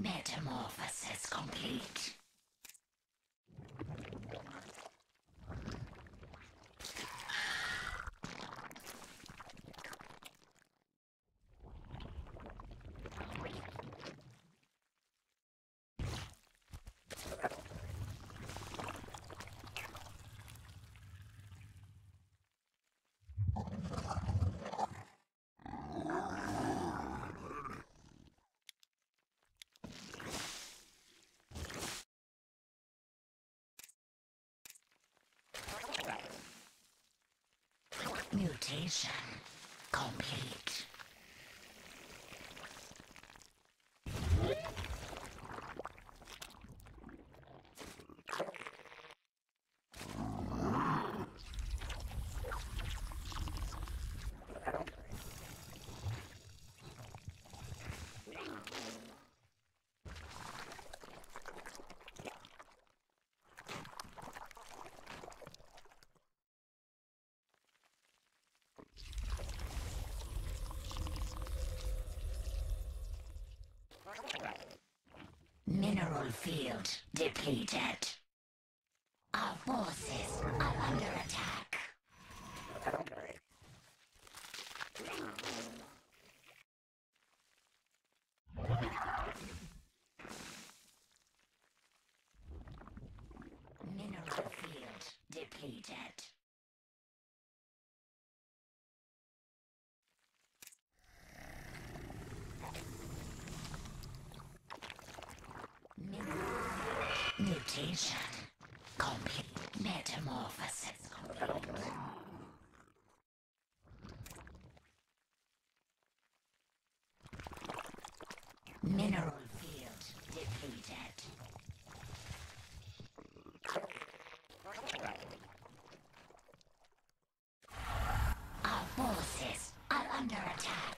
Metamorphosis complete. Mutation complete. Mineral field depleted. Our forces are under attack. Mineral field depleted. Mutation. Complete. Metamorphosis. Mineral field depleted. Our forces are under attack.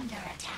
Under attack.